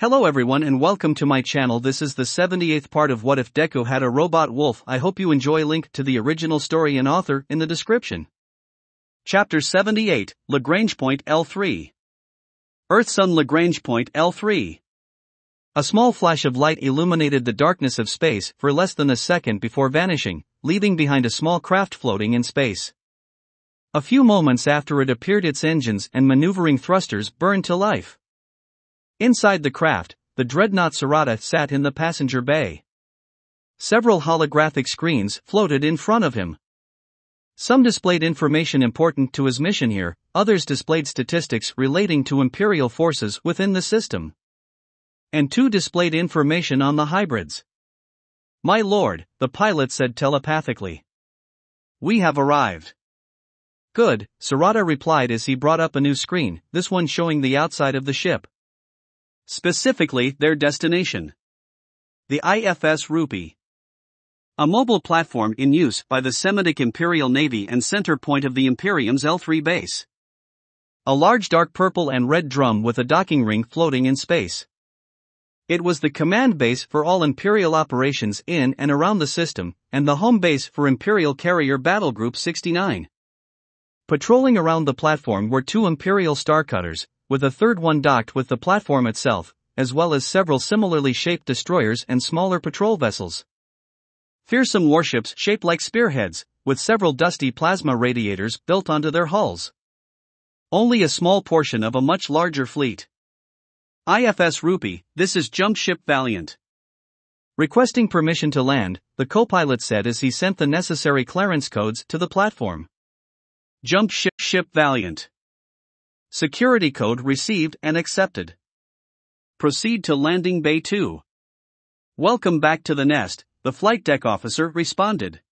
Hello everyone and welcome to my channel. This is the 78th part of What If Deku Had a Robot Wolf. I hope you enjoy link to the original story and author in the description. Chapter 78, Lagrange Point L3. Earth Sun Lagrange Point L3. A small flash of light illuminated the darkness of space for less than a second before vanishing, leaving behind a small craft floating in space. A few moments after it appeared its engines and maneuvering thrusters burned to life. Inside the craft, the dreadnought Sarada sat in the passenger bay. Several holographic screens floated in front of him. Some displayed information important to his mission here, others displayed statistics relating to Imperial forces within the system. And two displayed information on the hybrids. My lord, the pilot said telepathically. We have arrived. Good, Sarada replied as he brought up a new screen, this one showing the outside of the ship. Specifically, their destination. The IFS Rupee. A mobile platform in use by the Semitic Imperial Navy and center point of the Imperium's L3 base. A large dark purple and red drum with a docking ring floating in space. It was the command base for all Imperial operations in and around the system, and the home base for Imperial Carrier Battle Group 69. Patrolling around the platform were two Imperial Starcutters, with a third one docked with the platform itself, as well as several similarly shaped destroyers and smaller patrol vessels. Fearsome warships shaped like spearheads, with several dusty plasma radiators built onto their hulls. Only a small portion of a much larger fleet. IFS Rupee, this is Jump Ship Valiant. Requesting permission to land, the co-pilot said as he sent the necessary clearance codes to the platform. Jump ship, ship Valiant. Security code received and accepted. Proceed to landing bay 2. Welcome back to the nest, the flight deck officer responded.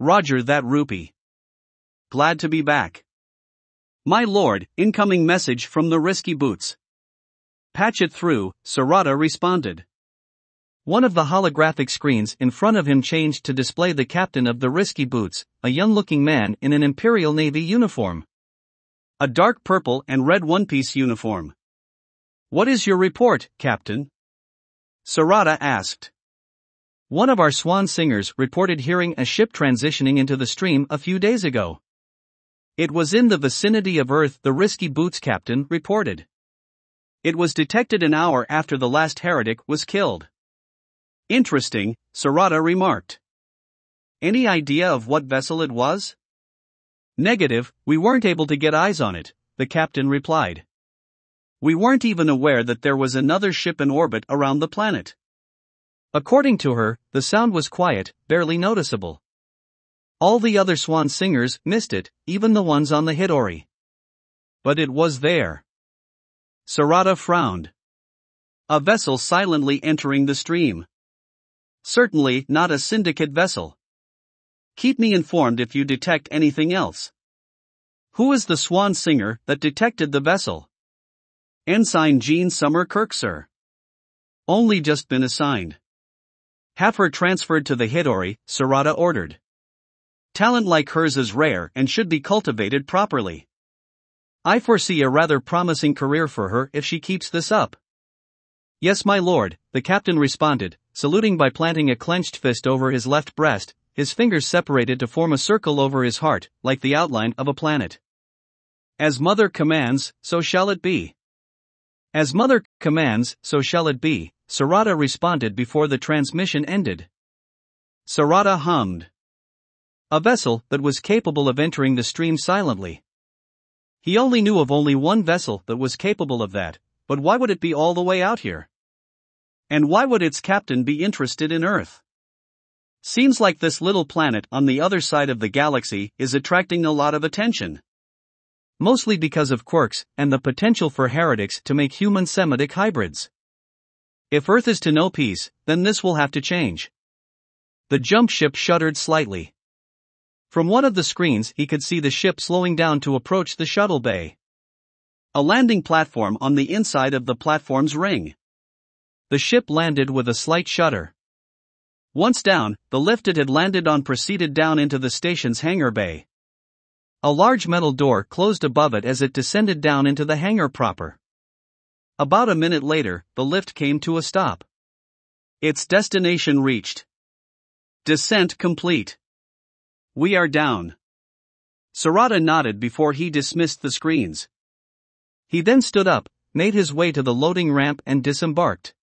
Roger that rupee. Glad to be back. My lord, incoming message from the risky boots. Patch it through, Sarada responded. One of the holographic screens in front of him changed to display the captain of the Risky Boots, a young looking man in an Imperial Navy uniform. A dark purple and red one piece uniform. What is your report, Captain? Sarada asked. One of our swan singers reported hearing a ship transitioning into the stream a few days ago. It was in the vicinity of Earth, the Risky Boots captain reported. It was detected an hour after the last heretic was killed. Interesting, Sarada remarked. Any idea of what vessel it was? Negative, we weren't able to get eyes on it, the captain replied. We weren't even aware that there was another ship in orbit around the planet. According to her, the sound was quiet, barely noticeable. All the other swan singers missed it, even the ones on the Hidori. But it was there. Sarada frowned. A vessel silently entering the stream. Certainly not a syndicate vessel. Keep me informed if you detect anything else. Who is the swan singer that detected the vessel? Ensign Jean Summer Kirk, sir. Only just been assigned. Have her transferred to the Hidori, Sarada ordered. Talent like hers is rare and should be cultivated properly. I foresee a rather promising career for her if she keeps this up. Yes, my lord, the captain responded, saluting by planting a clenched fist over his left breast, his fingers separated to form a circle over his heart, like the outline of a planet. As mother commands, so shall it be. As mother commands, so shall it be, Sarada responded before the transmission ended. Sarada hummed. A vessel that was capable of entering the stream silently. He only knew of only one vessel that was capable of that, but why would it be all the way out here? And why would its captain be interested in Earth? Seems like this little planet on the other side of the galaxy is attracting a lot of attention. Mostly because of quirks and the potential for heretics to make human Semitic hybrids. If Earth is to know peace, then this will have to change. The jump ship shuddered slightly. From one of the screens, he could see the ship slowing down to approach the shuttle bay. A landing platform on the inside of the platform's ring. The ship landed with a slight shudder. Once down, the lift it had landed on proceeded down into the station's hangar bay. A large metal door closed above it as it descended down into the hangar proper. About a minute later, the lift came to a stop. Its destination reached. Descent complete. We are down. Sarada nodded before he dismissed the screens. He then stood up, made his way to the loading ramp and disembarked.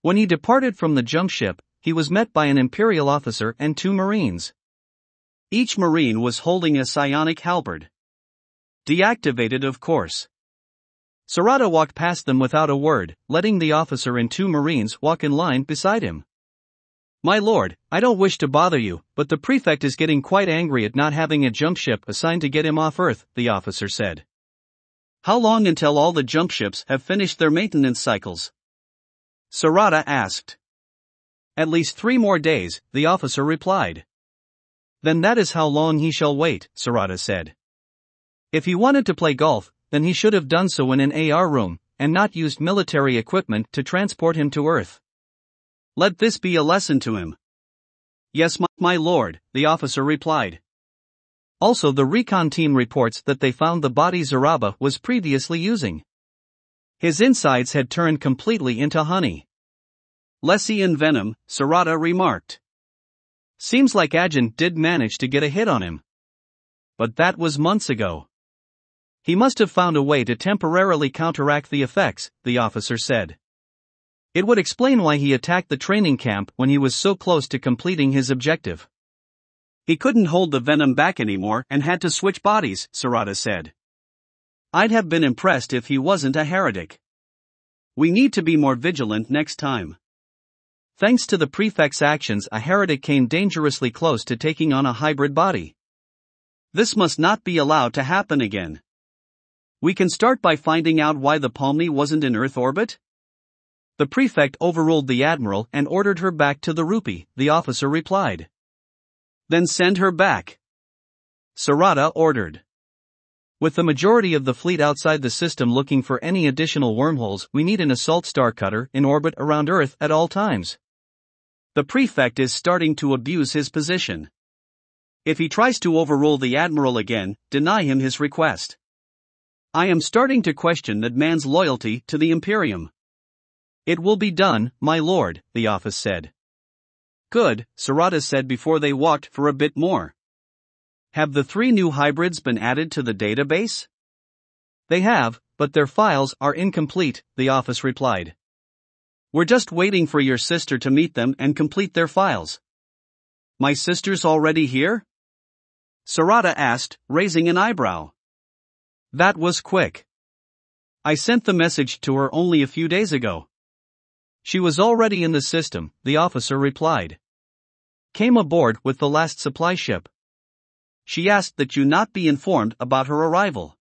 When he departed from the jump ship, he was met by an Imperial officer and two Marines. Each Marine was holding a psionic halberd. Deactivated, of course. Sarada walked past them without a word, letting the officer and two Marines walk in line beside him. My lord, I don't wish to bother you, but the prefect is getting quite angry at not having a jump ship assigned to get him off Earth, the officer said. How long until all the jump ships have finished their maintenance cycles? Sarada asked. At least three more days, the officer replied. Then that is how long he shall wait, Sarada said. If he wanted to play golf, then he should have done so in an AR room, and not used military equipment to transport him to Earth. Let this be a lesson to him. Yes, my, my lord, the officer replied. Also, the recon team reports that they found the body Zaraba was previously using. His insides had turned completely into honey. Lessian venom, Sarada remarked. Seems like Agent did manage to get a hit on him. But that was months ago. He must have found a way to temporarily counteract the effects, the officer said. It would explain why he attacked the training camp when he was so close to completing his objective. He couldn't hold the venom back anymore and had to switch bodies, Sarada said. I'd have been impressed if he wasn't a heretic. We need to be more vigilant next time. Thanks to the prefect's actions, a heretic came dangerously close to taking on a hybrid body. This must not be allowed to happen again. We can start by finding out why the Palmi wasn't in Earth orbit? The prefect overruled the admiral and ordered her back to the Rupee, the officer replied. Then send her back. Sarada ordered. With the majority of the fleet outside the system looking for any additional wormholes, we need an assault star cutter in orbit around Earth at all times. The prefect is starting to abuse his position. If he tries to overrule the admiral again, deny him his request. I am starting to question that man's loyalty to the Imperium. It will be done, my lord, the office said. Good, Sarada said before they walked for a bit more. Have the three new hybrids been added to the database? They have, but their files are incomplete, the office replied. We're just waiting for your sister to meet them and complete their files. My sister's already here? Sarada asked, raising an eyebrow. That was quick. I sent the message to her only a few days ago. She was already in the system, the officer replied. Came aboard with the last supply ship she asked that you not be informed about her arrival.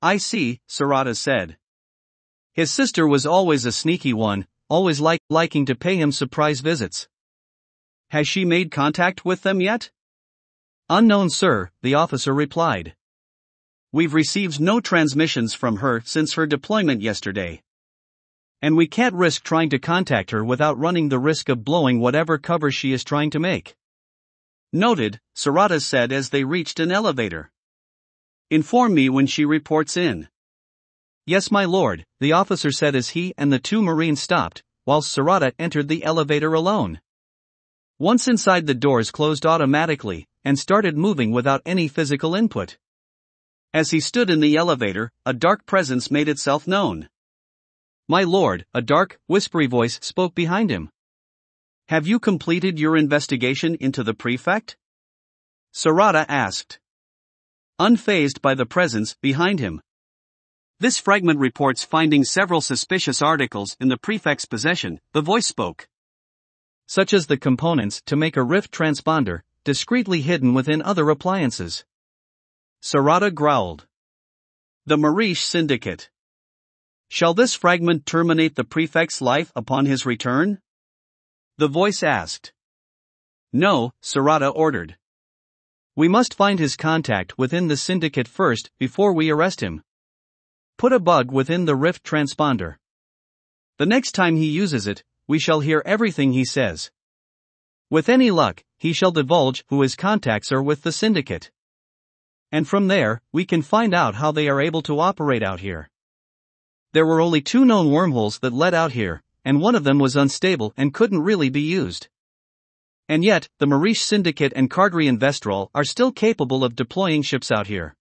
I see, Sarada said. His sister was always a sneaky one, always like liking to pay him surprise visits. Has she made contact with them yet? Unknown, sir, the officer replied. We've received no transmissions from her since her deployment yesterday. And we can't risk trying to contact her without running the risk of blowing whatever cover she is trying to make. Noted, Sarada said as they reached an elevator. Inform me when she reports in. Yes, my lord, the officer said as he and the two Marines stopped, whilst Sarada entered the elevator alone. Once inside, the doors closed automatically and started moving without any physical input. As he stood in the elevator, a dark presence made itself known. My lord, a dark, whispery voice spoke behind him. Have you completed your investigation into the prefect? Sarada asked. Unfazed by the presence behind him. This fragment reports finding several suspicious articles in the prefect's possession, the voice spoke. Such as the components to make a rift transponder, discreetly hidden within other appliances. Sarada growled. The Marish Syndicate. Shall this fragment terminate the prefect's life upon his return? The voice asked. No, Sarada ordered. We must find his contact within the syndicate first before we arrest him. Put a bug within the Rift transponder. The next time he uses it, we shall hear everything he says. With any luck, he shall divulge who his contacts are with the syndicate. And from there, we can find out how they are able to operate out here. There were only two known wormholes that led out here, and one of them was unstable and couldn't really be used. And yet, the Marish Syndicate and Cardrian Vestral are still capable of deploying ships out here.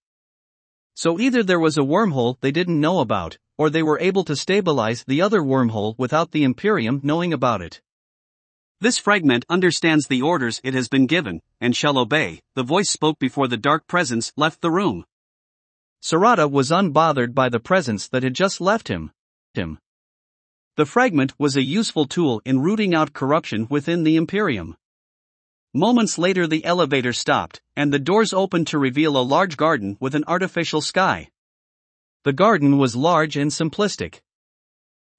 So either there was a wormhole they didn't know about, or they were able to stabilize the other wormhole without the Imperium knowing about it. This fragment understands the orders it has been given, and shall obey, the voice spoke before the dark presence left the room. Sarada was unbothered by the presence that had just left him. him. The fragment was a useful tool in rooting out corruption within the Imperium. Moments later, the elevator stopped, and the doors opened to reveal a large garden with an artificial sky. The garden was large and simplistic.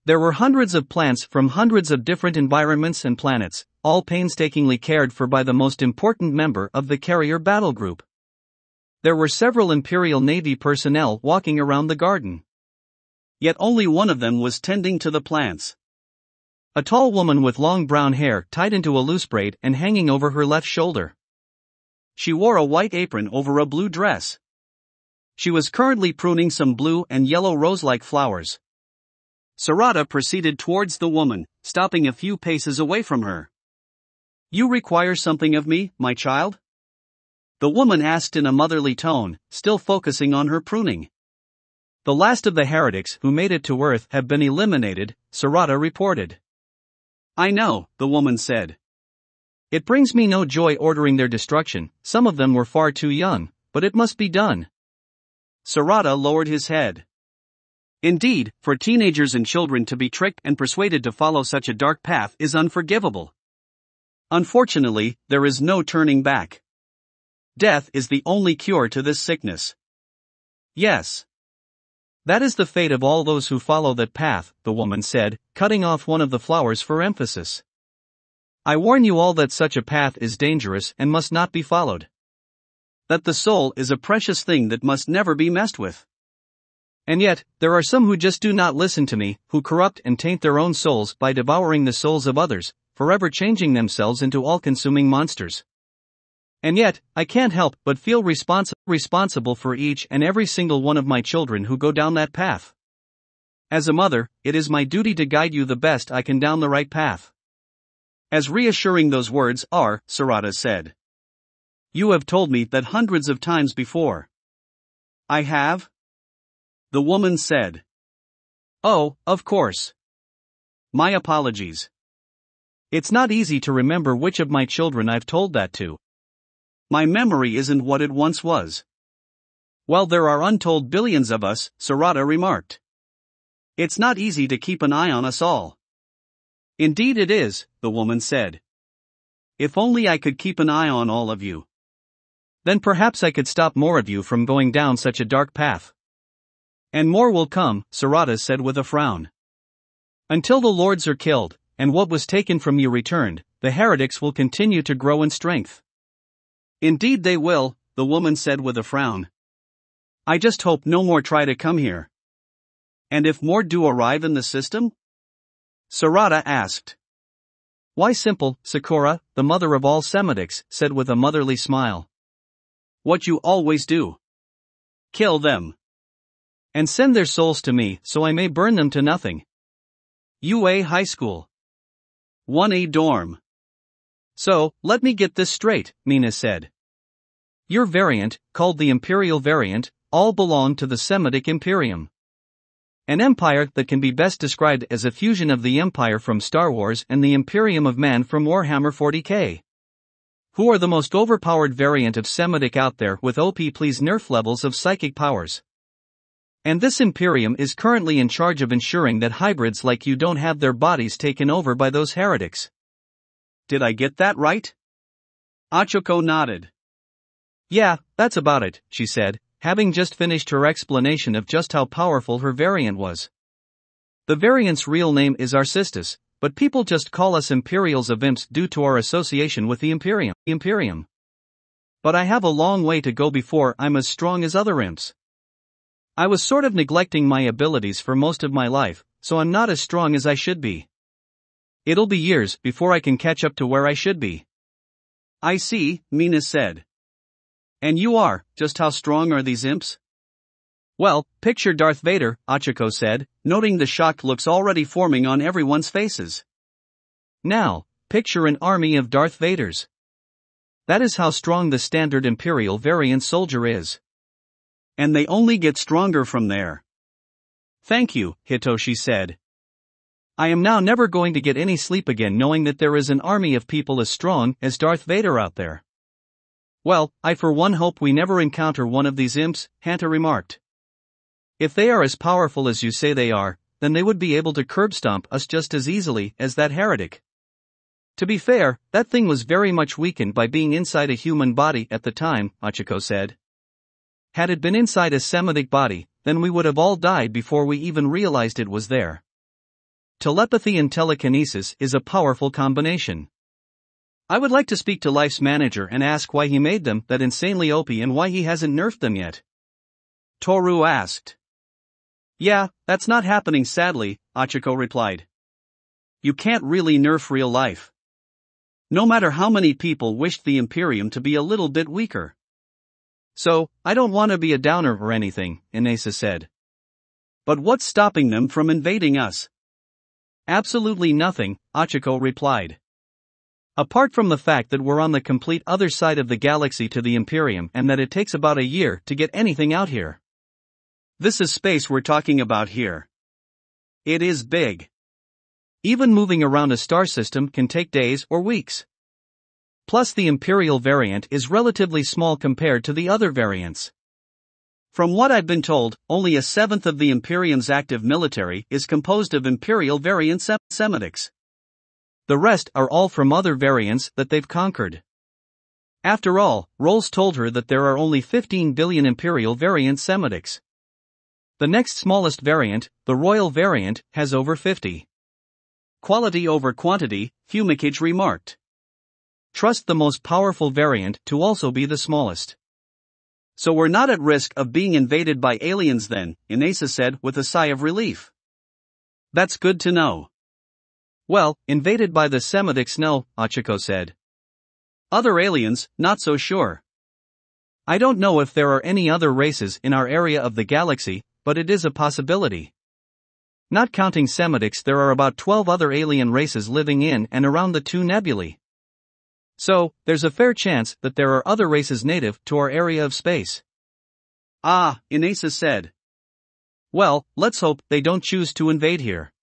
There were hundreds of plants from hundreds of different environments and planets, all painstakingly cared for by the most important member of the carrier battle group. There were several Imperial Navy personnel walking around the garden. Yet only one of them was tending to the plants. A tall woman with long brown hair tied into a loose braid and hanging over her left shoulder. She wore a white apron over a blue dress. She was currently pruning some blue and yellow rose like flowers. Sarada proceeded towards the woman, stopping a few paces away from her. You require something of me, my child? The woman asked in a motherly tone, still focusing on her pruning. The last of the heretics who made it to Earth have been eliminated, Sarada reported. I know, the woman said. It brings me no joy ordering their destruction, some of them were far too young, but it must be done. Sarada lowered his head. Indeed, for teenagers and children to be tricked and persuaded to follow such a dark path is unforgivable. Unfortunately, there is no turning back. Death is the only cure to this sickness. Yes. That is the fate of all those who follow that path, the woman said, cutting off one of the flowers for emphasis. I warn you all that such a path is dangerous and must not be followed. That the soul is a precious thing that must never be messed with. And yet, there are some who just do not listen to me, who corrupt and taint their own souls by devouring the souls of others, forever changing themselves into all consuming monsters. And yet, I can't help but feel respons- responsible for each and every single one of my children who go down that path. As a mother, it is my duty to guide you the best I can down the right path. As reassuring those words are, Sarada said. You have told me that hundreds of times before. I have? The woman said. Oh, of course. My apologies. It's not easy to remember which of my children I've told that to. My memory isn't what it once was. Well, there are untold billions of us, Sarada remarked. It's not easy to keep an eye on us all. Indeed, it is, the woman said. If only I could keep an eye on all of you. Then perhaps I could stop more of you from going down such a dark path. And more will come, Sarada said with a frown. Until the lords are killed, and what was taken from you returned, the heretics will continue to grow in strength. Indeed, they will, the woman said with a frown. I just hope no more try to come here. And if more do arrive in the system? Sarada asked. Why simple, Sakura, the mother of all Semitics, said with a motherly smile. What you always do. Kill them. And send their souls to me so I may burn them to nothing. UA High School. 1A Dorm. So, let me get this straight, Mina said. Your variant, called the Imperial variant, all belong to the Semitic Imperium. An empire that can be best described as a fusion of the Empire from Star Wars and the Imperium of Man from Warhammer 40k. Who are the most overpowered variant of Semitic out there with OP please nerf levels of psychic powers? And this Imperium is currently in charge of ensuring that hybrids like you don't have their bodies taken over by those heretics. Did I get that right? Achiko nodded. Yeah, that's about it, she said, having just finished her explanation of just how powerful her variant was. The variant's real name is Arcistus, but people just call us Imperials of Imps due to our association with the Imperium. Imperium. But I have a long way to go before I'm as strong as other imps. I was sort of neglecting my abilities for most of my life, so I'm not as strong as I should be. It'll be years before I can catch up to where I should be. I see, Mina said. And you are, just how strong are these imps? Well, picture Darth Vader, Achiko said, noting the shocked looks already forming on everyone's faces. Now, picture an army of Darth Vaders. That is how strong the standard Imperial variant soldier is. And they only get stronger from there. Thank you, Hitoshi said. I am now never going to get any sleep again knowing that there is an army of people as strong as Darth Vader out there. Well, I for one hope we never encounter one of these imps, Hanta remarked. If they are as powerful as you say they are, then they would be able to curb stomp us just as easily as that heretic. To be fair, that thing was very much weakened by being inside a human body at the time, Achiko said. Had it been inside a Semitic body, then we would have all died before we even realized it was there. Telepathy and telekinesis is a powerful combination. I would like to speak to Life's manager and ask why he made them that insanely OP and why he hasn't nerfed them yet. Toru asked. Yeah, that's not happening sadly, Achiko replied. You can't really nerf real life. No matter how many people wished the Imperium to be a little bit weaker. So, I don't want to be a downer or anything, Inesa said. But what's stopping them from invading us? Absolutely nothing, Achiko replied. Apart from the fact that we're on the complete other side of the galaxy to the Imperium and that it takes about a year to get anything out here. This is space we're talking about here. It is big. Even moving around a star system can take days or weeks. Plus, the Imperial variant is relatively small compared to the other variants. From what I've been told, only a seventh of the Imperium's active military is composed of Imperial variant sem- Semitics. The rest are all from other variants that they've conquered. After all, Rolls told her that there are only 15 billion Imperial variant Semitics. The next smallest variant, the Royal variant, has over 50. Quality over quantity, Fumikage remarked. Trust the most powerful variant to also be the smallest. So we're not at risk of being invaded by aliens then, Inesa said with a sigh of relief. That's good to know. Well, invaded by the Semitics no, Achiko said. Other aliens, not so sure. I don't know if there are any other races in our area of the galaxy, but it is a possibility. Not counting Semitics, there are about 12 other alien races living in and around the two nebulae. So, there's a fair chance that there are other races native to our area of space. Ah, Inesa said. Well, let's hope they don't choose to invade here.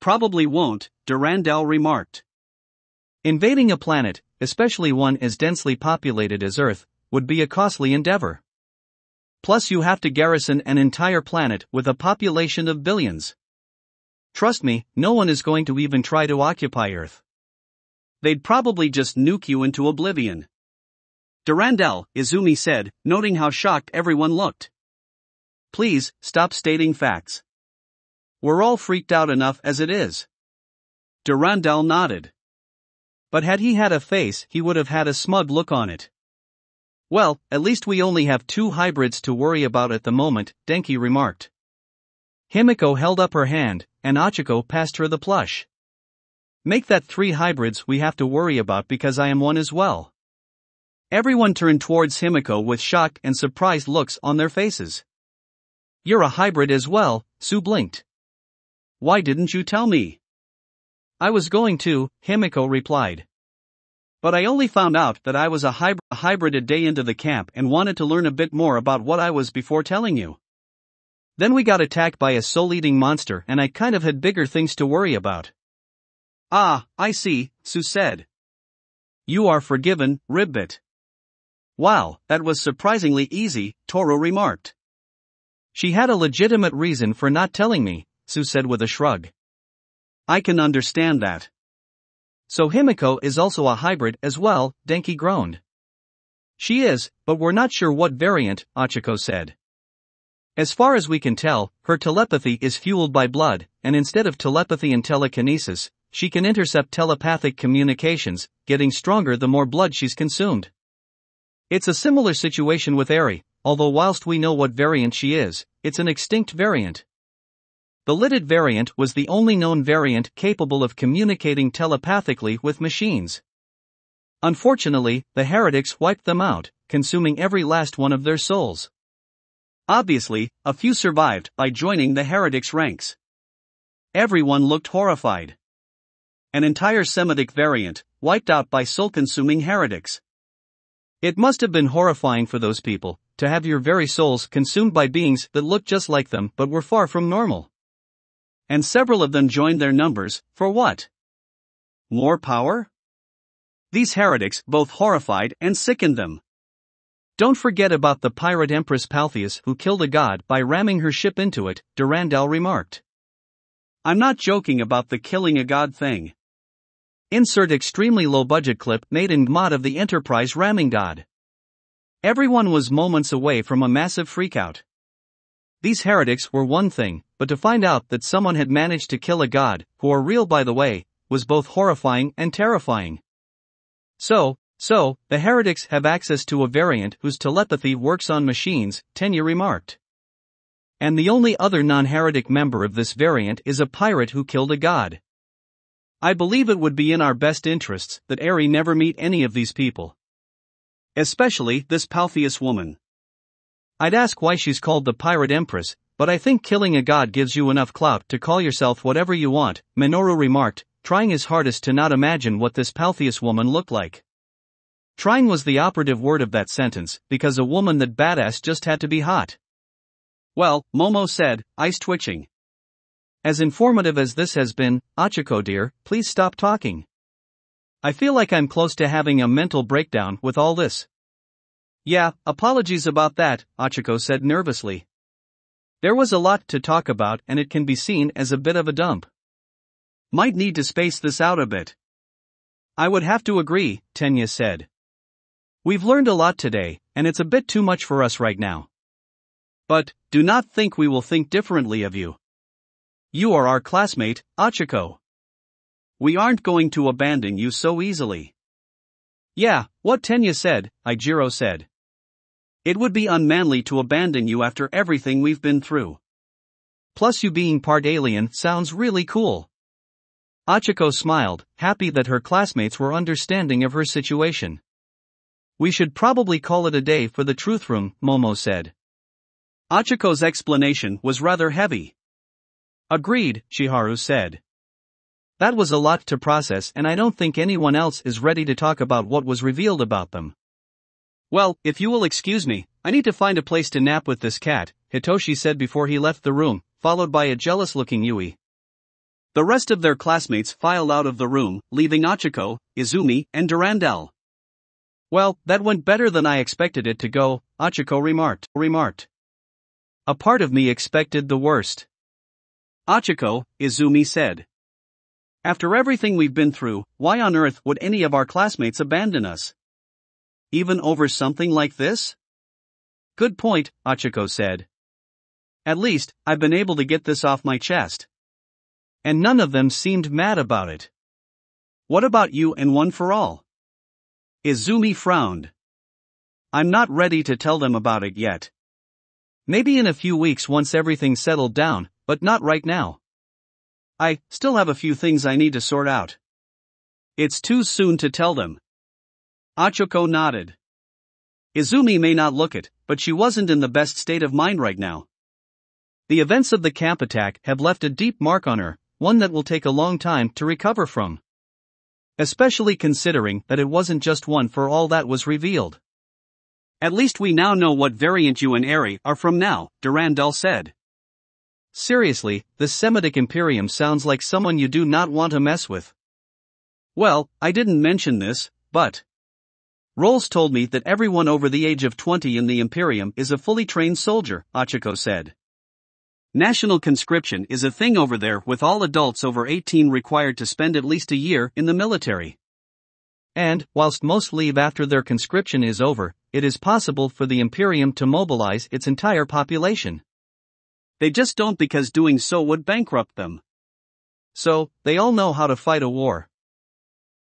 Probably won't, Durandal remarked. Invading a planet, especially one as densely populated as Earth, would be a costly endeavor. Plus, you have to garrison an entire planet with a population of billions. Trust me, no one is going to even try to occupy Earth. They'd probably just nuke you into oblivion. Durandal, Izumi said, noting how shocked everyone looked. Please, stop stating facts. We're all freaked out enough as it is. Durandal nodded. But had he had a face, he would have had a smug look on it. Well, at least we only have two hybrids to worry about at the moment, Denki remarked. Himiko held up her hand, and Achiko passed her the plush. Make that three hybrids we have to worry about because I am one as well. Everyone turned towards Himiko with shocked and surprised looks on their faces. You're a hybrid as well, Tsu blinked. Why didn't you tell me? I was going to, Himiko replied. But I only found out that I was a hybrid, a hybrid a day into the camp and wanted to learn a bit more about what I was before telling you. Then we got attacked by a soul eating monster and I kind of had bigger things to worry about. Ah, I see, Tsu said. You are forgiven, Ribbit. Wow, that was surprisingly easy, Toru remarked. She had a legitimate reason for not telling me, Tsu said with a shrug. I can understand that. So Himiko is also a hybrid as well, Denki groaned. She is, but we're not sure what variant, Achiko said. As far as we can tell, her telepathy is fueled by blood, and instead of telepathy and telekinesis, she can intercept telepathic communications, getting stronger the more blood she's consumed. It's a similar situation with Eri, although whilst we know what variant she is, it's an extinct variant. The Lidded variant was the only known variant capable of communicating telepathically with machines. Unfortunately, the heretics wiped them out, consuming every last one of their souls. Obviously, a few survived by joining the heretics' ranks. Everyone looked horrified. An entire Semitic variant, wiped out by soul consuming heretics. It must have been horrifying for those people, to have your very souls consumed by beings that looked just like them but were far from normal. And several of them joined their numbers, for what? More power? These heretics both horrified and sickened them. Don't forget about the pirate Empress Paltheus who killed a god by ramming her ship into it, Durandal remarked. I'm not joking about the killing a god thing. Insert extremely low budget clip made in mod of the Enterprise ramming god. Everyone was moments away from a massive freakout. These heretics were one thing, but to find out that someone had managed to kill a god, who are real by the way, was both horrifying and terrifying. So, so, the heretics have access to a variant whose telepathy works on machines, Tenya remarked. And the only other non-heretic member of this variant is a pirate who killed a god. I believe it would be in our best interests that Eri never meet any of these people. Especially this Paltheus woman. I'd ask why she's called the Pirate Empress, but I think killing a god gives you enough clout to call yourself whatever you want, Minoru remarked, trying his hardest to not imagine what this Paltheus woman looked like. Trying was the operative word of that sentence, because a woman that badass just had to be hot. Well, Momo said, eyes twitching. As informative as this has been, Achiko dear, please stop talking. I feel like I'm close to having a mental breakdown with all this. Yeah, apologies about that, Achiko said nervously. There was a lot to talk about and it can be seen as a bit of a dump. Might need to space this out a bit. I would have to agree, Tenya said. We've learned a lot today, and it's a bit too much for us right now. But, do not think we will think differently of you. You are our classmate, Achiko. We aren't going to abandon you so easily. Yeah, what Tenya said, Eijiro said. It would be unmanly to abandon you after everything we've been through. Plus, you being part alien sounds really cool. Achiko smiled, happy that her classmates were understanding of her situation. We should probably call it a day for the truth room, Momo said. Achiko's explanation was rather heavy. Agreed, Chiharu said. That was a lot to process, and I don't think anyone else is ready to talk about what was revealed about them. Well, if you will excuse me, I need to find a place to nap with this cat, Hitoshi said before he left the room, followed by a jealous looking Yui. The rest of their classmates filed out of the room, leaving Achiko, Izumi, and Durandal. Well, that went better than I expected it to go, Achiko remarked. remarked. A part of me expected the worst. Achiko, Izumi said. After everything we've been through, why on earth would any of our classmates abandon us? Even over something like this? Good point, Achiko said. At least, I've been able to get this off my chest. And none of them seemed mad about it. What about you and One for All? Izumi frowned. I'm not ready to tell them about it yet. Maybe in a few weeks once everything's settled down, but not right now. I still have a few things I need to sort out. It's too soon to tell them. Achiko nodded. Izumi may not look it, but she wasn't in the best state of mind right now. The events of the camp attack have left a deep mark on her, one that will take a long time to recover from. Especially considering that it wasn't just one for all that was revealed. At least we now know what variant you and Eri are from now, Durandal said. Seriously, this Semitic Imperium sounds like someone you do not want to mess with. Well, I didn't mention this, but. Rolls told me that everyone over the age of 20 in the Imperium is a fully trained soldier, Achiko said. National conscription is a thing over there with all adults over 18 required to spend at least a year in the military. And, whilst most leave after their conscription is over, it is possible for the Imperium to mobilize its entire population. They just don't because doing so would bankrupt them. So, they all know how to fight a war.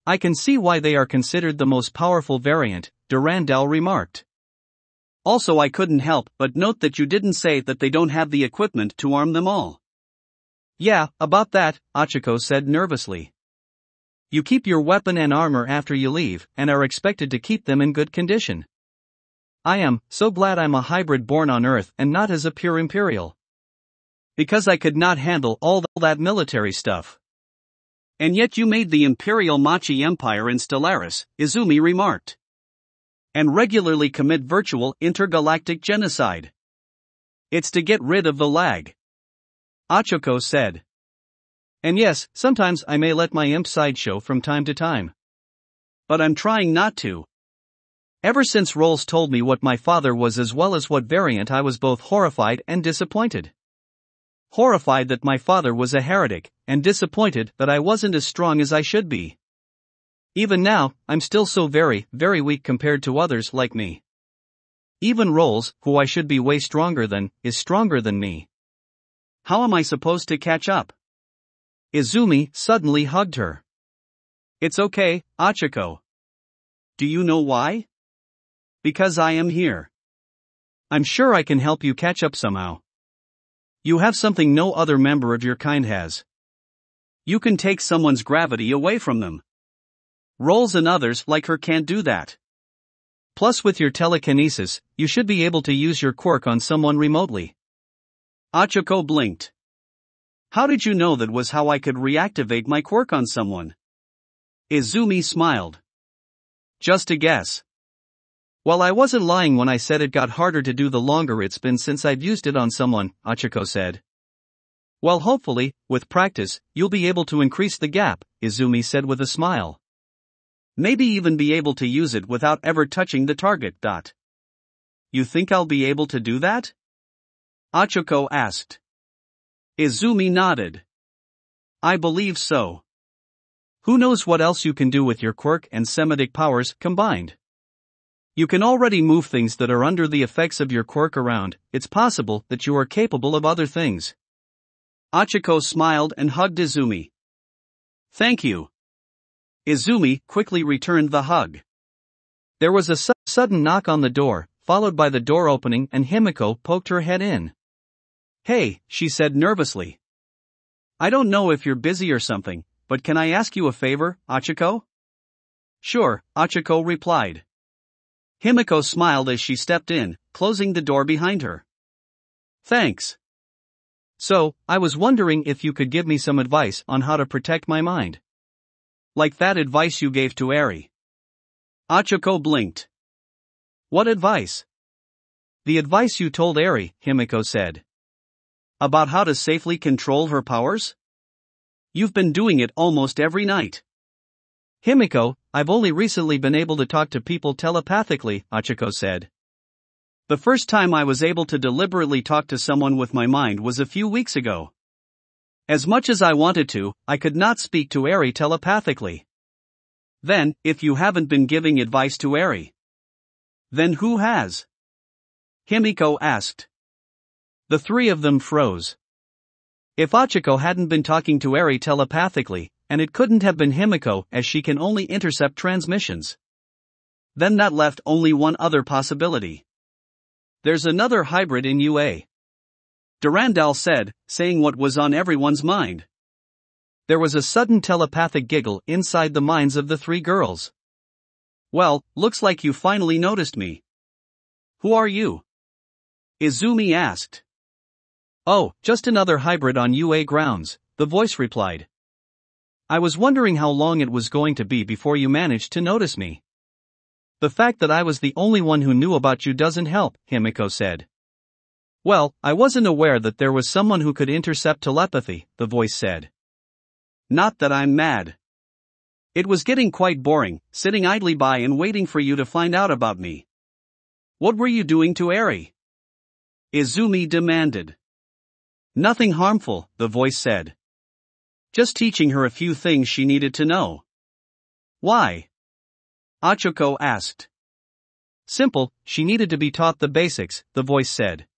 I can see why they are considered the most powerful variant, Durandal remarked. Also, I couldn't help but note that you didn't say that they don't have the equipment to arm them all. Yeah, about that, Achiko said nervously. You keep your weapon and armor after you leave, and are expected to keep them in good condition. I am so glad I'm a hybrid born on Earth and not as a pure Imperial. Because I could not handle all that military stuff. And yet you made the Imperial Machine Empire in Stellaris, Izumi remarked. And regularly commit virtual intergalactic genocide. It's to get rid of the lag. Achiko said. And yes, sometimes I may let my imp side show from time to time. But I'm trying not to. Ever since Rolls told me what my father was as well as what variant I was both horrified and disappointed horrified that my father was a heretic, and disappointed that I wasn't as strong as I should be. Even now, I'm still so very, very weak compared to others like me. Even Rolls, who I should be way stronger than, is stronger than me. How am I supposed to catch up? Izumi suddenly hugged her. It's okay, Achiko. Do you know why? Because I am here. I'm sure I can help you catch up somehow. You have something no other member of your kind has. You can take someone's gravity away from them. Rolls and others like her can't do that. Plus, with your telekinesis, you should be able to use your quirk on someone remotely. Achiko blinked. How did you know that was how I could reactivate my quirk on someone? Izumi smiled. Just a guess. Well, I wasn't lying when I said it got harder to do the longer it's been since I've used it on someone, Achiko said. Well, hopefully, with practice, you'll be able to increase the gap, Izumi said with a smile. Maybe even be able to use it without ever touching the target. Dot. You think I'll be able to do that? Achiko asked. Izumi nodded. I believe so. Who knows what else you can do with your quirk and Semitic powers combined? You can already move things that are under the effects of your quirk around, it's possible that you are capable of other things. Achiko smiled and hugged Izumi. Thank you. Izumi quickly returned the hug. There was a su- sudden knock on the door, followed by the door opening, and Himiko poked her head in. Hey, she said nervously. I don't know if you're busy or something, but can I ask you a favor, Achiko? Sure, Achiko replied. Himiko smiled as she stepped in, closing the door behind her. Thanks. So, I was wondering if you could give me some advice on how to protect my mind. Like that advice you gave to Eri. Achiko blinked. What advice? The advice you told Eri, Himiko said. About how to safely control her powers? You've been doing it almost every night. Himiko, I've only recently been able to talk to people telepathically, Achiko said. The first time I was able to deliberately talk to someone with my mind was a few weeks ago. As much as I wanted to, I could not speak to Eri telepathically. Then, if you haven't been giving advice to Eri, then who has? Himiko asked. The three of them froze. If Achiko hadn't been talking to Eri telepathically, and it couldn't have been Himiko as she can only intercept transmissions. Then that left only one other possibility. There's another hybrid in UA. Durandal said, saying what was on everyone's mind. There was a sudden telepathic giggle inside the minds of the three girls. Well, looks like you finally noticed me. Who are you? Izumi asked. Oh, just another hybrid on UA grounds, the voice replied. I was wondering how long it was going to be before you managed to notice me. The fact that I was the only one who knew about you doesn't help, Himiko said. Well, I wasn't aware that there was someone who could intercept telepathy, the voice said. Not that I'm mad. It was getting quite boring, sitting idly by and waiting for you to find out about me. What were you doing to Eri? Izumi demanded. Nothing harmful, the voice said. Just teaching her a few things she needed to know. Why? Achiko asked. Simple, she needed to be taught the basics, the voice said.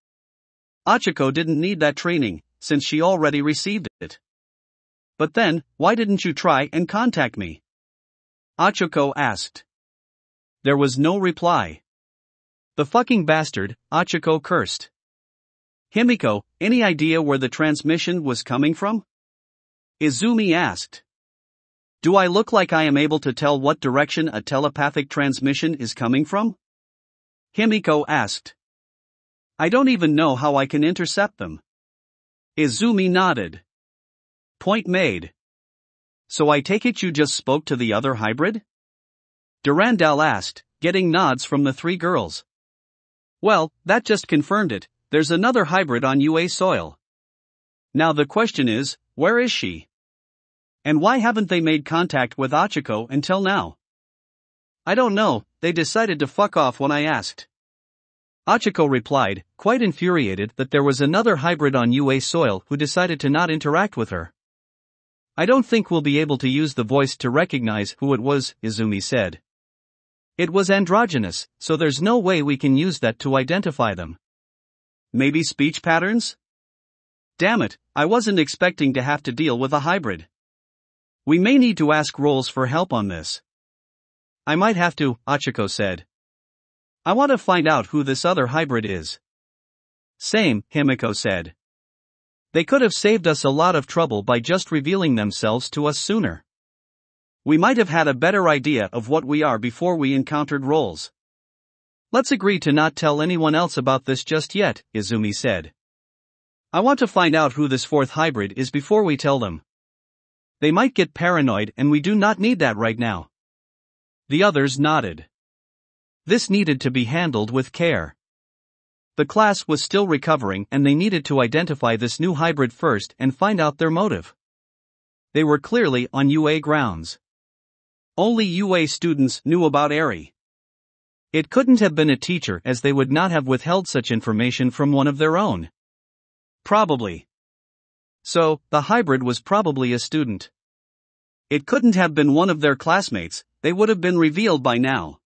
Achiko didn't need that training, since she already received it. But then, why didn't you try and contact me? Achiko asked. There was no reply. The fucking bastard, Achiko cursed. Himiko, any idea where the transmission was coming from? Izumi asked. Do I look like I am able to tell what direction a telepathic transmission is coming from? Himiko asked. I don't even know how I can intercept them. Izumi nodded. Point made. So I take it you just spoke to the other hybrid? Durandal asked, getting nods from the three girls. Well, that just confirmed it, there's another hybrid on UA soil. Now the question is, where is she? And why haven't they made contact with Ochako until now? I don't know, they decided to fuck off when I asked. Ochako replied, quite infuriated that there was another hybrid on UA soil who decided to not interact with her. I don't think we'll be able to use the voice to recognize who it was, Izumi said. It was androgynous, so there's no way we can use that to identify them. Maybe speech patterns? Damn it, I wasn't expecting to have to deal with a hybrid. We may need to ask roles for help on this. I might have to, Ochako said. I want to find out who this other hybrid is. Same, Himiko said. They could have saved us a lot of trouble by just revealing themselves to us sooner. We might have had a better idea of what we are before we encountered roles. Let's agree to not tell anyone else about this just yet, Izumi said. I want to find out who this fourth hybrid is before we tell them. They might get paranoid and we do not need that right now. The others nodded. This needed to be handled with care. The class was still recovering and they needed to identify this new hybrid first and find out their motive. They were clearly on UA grounds. Only UA students knew about Eri. It couldn't have been a teacher as they would not have withheld such information from one of their own. Probably. So, the hybrid was probably a student. It couldn't have been one of their classmates, they would have been revealed by now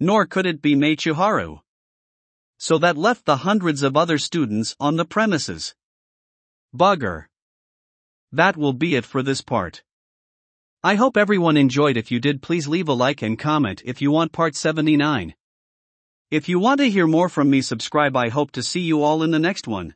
nor could it be Meichiharu. So that left the hundreds of other students on the premises. Bugger. That will be it for this part. I hope everyone enjoyed if you did please leave a like and comment if you want part 79. If you want to hear more from me subscribe I hope to see you all in the next one.